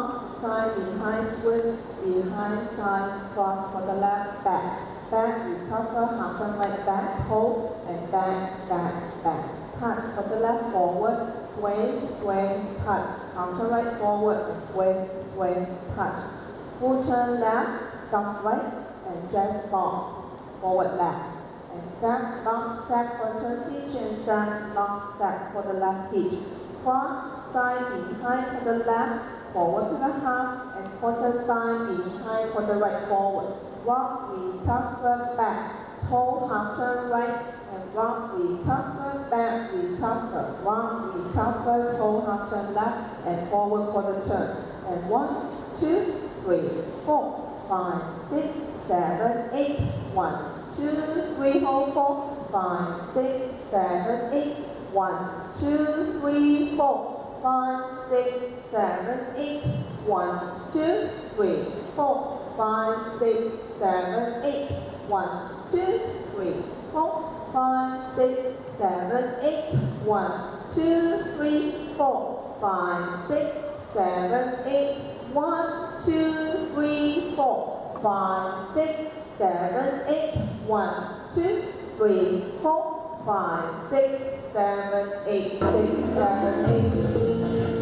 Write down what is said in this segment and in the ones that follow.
Front, side, behind, swing, behind, side, cross for the left, back. Back, recover, half turn right back, hold, and back, back, back. Touch for the left, forward, swing, swing, touch. Half turn right, forward, swing, swing, touch. Full turn left, stop right, and just fall. Forward left. And step, long step for turn pitch, and step, long step for the left pitch. Front, side, behind for the left, forward to the half, and quarter side, behind for the right forward. Rock, recover, back. Toe, half turn right, and rock, recover, back, recover. Rock, recover, toe, half turn left, and forward for the turn. And one, two, three, four, five, six, seven, eight. One, two, three, hold four, five, six, seven, eight. One, two, three, four, five, six, seven, eight. One, two, three, four, five, six, seven, eight. One, two, three, four, five, six, seven, eight. One, two, three, four, five, six, seven, eight. One, two, three, four, five, six, seven, eight. One, two, three, four, five, six, seven, eight, six, seven, eight.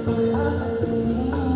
Thank you.